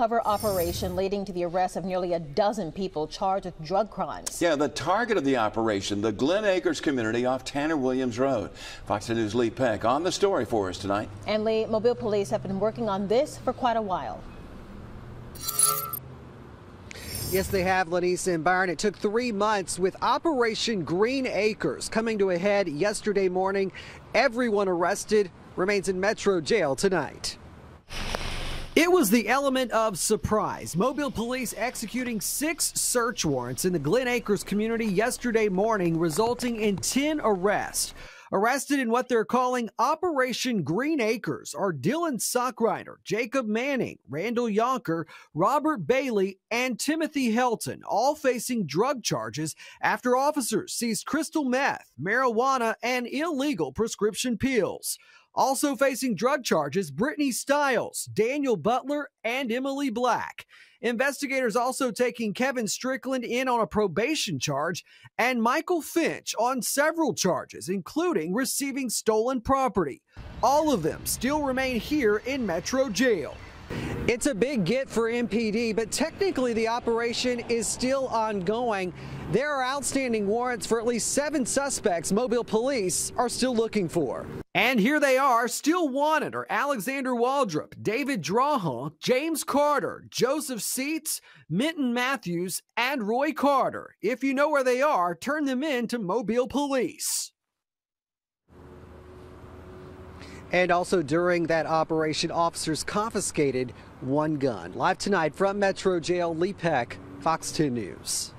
undercover operation leading to the arrest of nearly a dozen people charged with drug crimes. Yeah, the target of the operation, the Glen Acres community off Tanner Williams Road. Fox News Lee Peck on the story for us tonight. And Lee, Mobile police have been working on this for quite a while. Yes, they have, Lanisa and Byron. It took three months with Operation Green Acres coming to a head yesterday morning. Everyone arrested remains in Metro jail tonight. It was the element of surprise. Mobile police executing six search warrants in the Glen Acres community yesterday morning, resulting in 10 arrests. Arrested in what they're calling Operation Green Acres are Dylan Sockrider, Jacob Manning, Randall Yonker, Robert Bailey, and Timothy Helton, all facing drug charges after officers seized crystal meth, marijuana, and illegal prescription pills. Also facing drug charges, Brittany Stiles, Daniel Butler, and Emily Black. Investigators also taking Kevin Strickland in on a probation charge and Michael Finch on several charges, including receiving stolen property. All of them still remain here in Metro Jail. It's a big get for MPD, but technically the operation is still ongoing. There are outstanding warrants for at least seven suspects Mobile police are still looking for. And here they are, still wanted are Alexander Waldrop, David Drawhon, James Carter, Joseph Seats, Minton Matthews, and Roy Carter. If you know where they are, turn them in to Mobile Police. And also during that operation, officers confiscated one gun. Live tonight from Metro Jail, Lee Peck, Fox 10 News.